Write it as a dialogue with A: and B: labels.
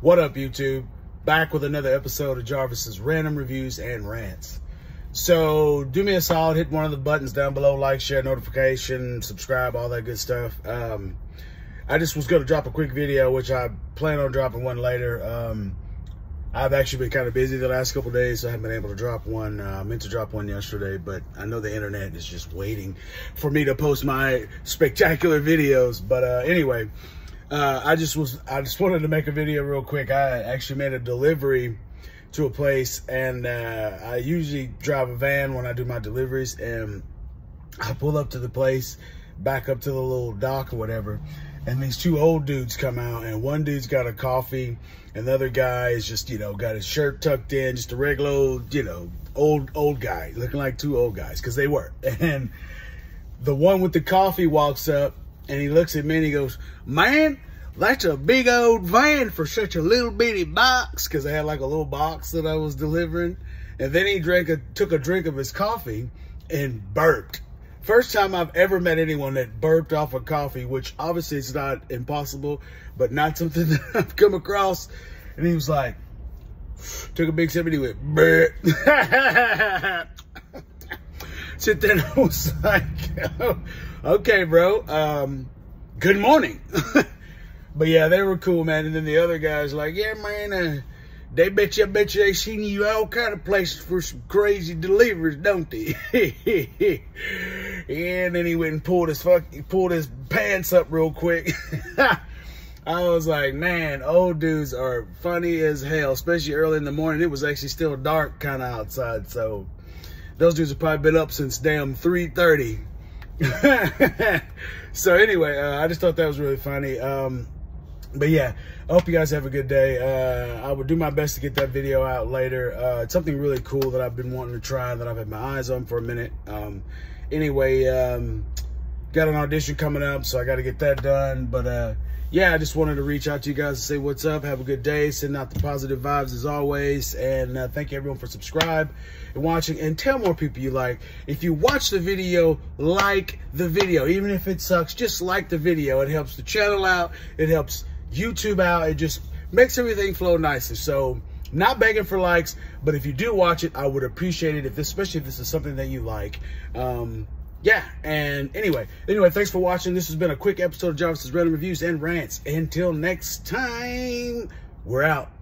A: What up, YouTube? Back with another episode of Jarvis's Random Reviews and Rants. So, do me a solid, hit one of the buttons down below, like, share, notification, subscribe, all that good stuff. Um, I just was going to drop a quick video, which I plan on dropping one later. Um, I've actually been kind of busy the last couple days, so I haven't been able to drop one. Uh, I meant to drop one yesterday, but I know the internet is just waiting for me to post my spectacular videos. But uh, anyway, uh, I just was I just wanted to make a video real quick. I actually made a delivery to a place, and uh, I usually drive a van when I do my deliveries, and I pull up to the place, back up to the little dock or whatever, and these two old dudes come out and one dude's got a coffee and the other guy is just you know got his shirt tucked in just a regular old you know old old guy looking like two old guys because they were and the one with the coffee walks up and he looks at me and he goes man that's a big old van for such a little bitty box. Because I had like a little box that I was delivering. And then he drank a took a drink of his coffee and burped. First time I've ever met anyone that burped off a coffee, which obviously it's not impossible, but not something that I've come across. And he was like, took a big sip and he went, Burp. then I was like, okay, bro, um, good morning. but yeah, they were cool, man. And then the other guy's like, yeah, man, uh, they bet you, I bet you they seen you all kind of places for some crazy deliveries, don't they? and then he went and pulled his fuck, he pulled his pants up real quick. I was like, man, old dudes are funny as hell, especially early in the morning. It was actually still dark kind of outside, so those dudes have probably been up since damn 3.30. so anyway, uh, I just thought that was really funny. Um, but yeah, I hope you guys have a good day. Uh, I will do my best to get that video out later. Uh, it's something really cool that I've been wanting to try that I've had my eyes on for a minute. Um, anyway, um, got an audition coming up, so I got to get that done. But uh, yeah, I just wanted to reach out to you guys and say what's up. Have a good day. Send out the positive vibes as always. And uh, thank you everyone for subscribe and watching. And tell more people you like. If you watch the video, like the video. Even if it sucks, just like the video. It helps the channel out. It helps YouTube out. It just makes everything flow nicer. So not begging for likes, but if you do watch it, I would appreciate it, if this, especially if this is something that you like. Um, yeah, and anyway, anyway, thanks for watching. This has been a quick episode of Jarvis's Random Reviews and Rants. Until next time, we're out.